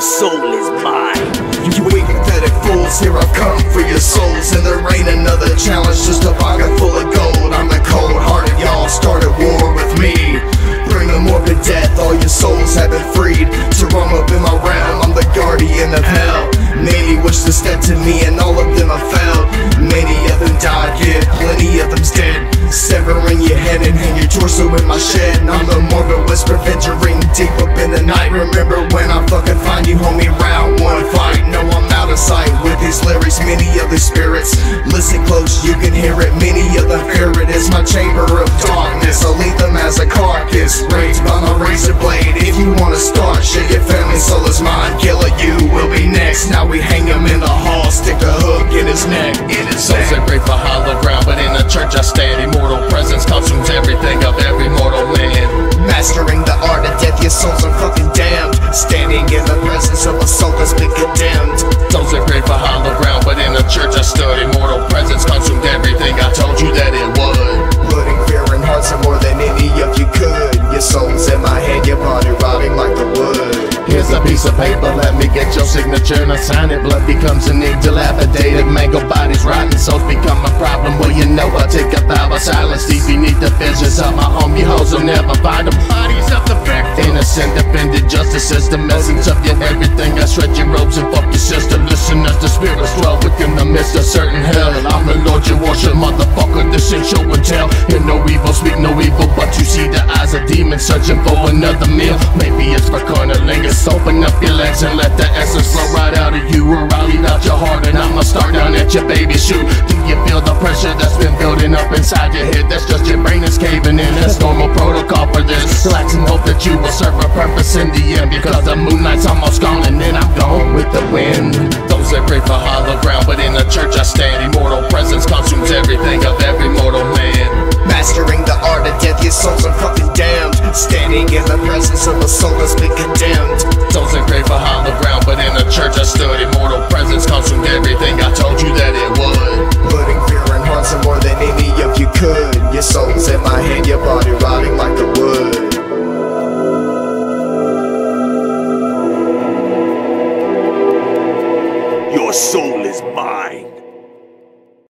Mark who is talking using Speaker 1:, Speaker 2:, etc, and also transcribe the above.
Speaker 1: soul is mine.
Speaker 2: You weak, pathetic fools, here I've come for your souls. And there ain't another challenge, just a pocket full of gold. I'm the cold-hearted, y'all. Start started war with me. Bring the morbid death, all your souls have been freed To roam up in my realm, I'm the guardian of hell. Many wish to step to me and all of them have failed Many of them died, yet plenty of them's dead. Severing your head and hang your torso in my shed. I'm the morbid whisper venturing deep up in the night. Remember when I find you, homie, round one fight. No, I'm out of sight with these lyrics, many other spirits. Listen close, you can hear it, many of them fear it. It's my chamber of darkness, I'll leave them as a carcass Raised by my razor blade, if you wanna start shit Your family soul is mine, killer you will be next. Now we hang him in the hall, stick a hook in his neck, in his
Speaker 3: Souls
Speaker 2: neck.
Speaker 3: that pray for hollow ground, but in the church I of
Speaker 2: a that's been condemned
Speaker 3: Souls that pray for hollow ground, but in the church I stood. Immortal presence consumed everything. I told you that it would.
Speaker 2: Putting fear in hearts are more than any of you could Your soul's in my head, your body rotting like the wood
Speaker 3: Here's a piece of paper, let me get your signature and I sign it. Blood becomes an ink, dilapidated, mango bodies rotten, souls become defended justice system, essence of your everything. I shred your robes and fuck your sister. Listen as the spirits dwell within the midst of certain hell. I'm the Lord your worship, motherfucker. This ain't show and tell. Hear no evil, speak no evil, but you see the eyes of demons searching for another meal. Maybe it's for cunnilingus. Open up your legs and let the essence flow right out of you, or I'll eat out your heart and I'ma start down at your baby shoe. Do you feel the pressure that's been building up inside your head? That's just your brain is caving in. That's normal protocol this. Relax and hope that you will serve a purpose in the end, because the moonlight's almost gone and then I'm gone with the wind. Those that pray for hollow ground, but in the church I stand. Immortal presence consumes everything of every mortal man.
Speaker 2: Mastering the art of death, your souls are fucking damned Standing in the presence of a soul that's been condemned soul is mine.